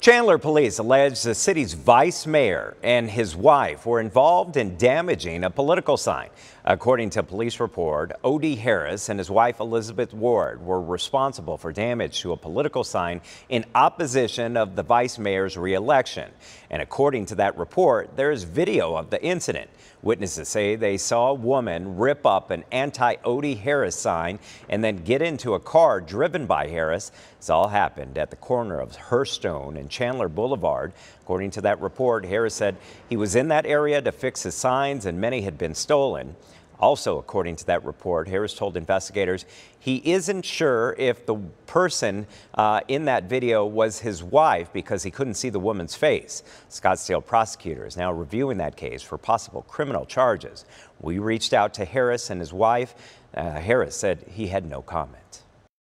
Chandler police allege the city's vice mayor and his wife were involved in damaging a political sign. According to police report, O.D. Harris and his wife Elizabeth Ward were responsible for damage to a political sign in opposition of the vice mayor's reelection. And according to that report, there is video of the incident. Witnesses say they saw a woman rip up an anti-O.D. Harris sign and then get into a car driven by Harris. This all happened at the corner of Hearthstone and Chandler Boulevard. According to that report, Harris said he was in that area to fix his signs and many had been stolen. Also, according to that report, Harris told investigators he isn't sure if the person uh, in that video was his wife because he couldn't see the woman's face. Scottsdale prosecutors now reviewing that case for possible criminal charges. We reached out to Harris and his wife. Uh, Harris said he had no comment.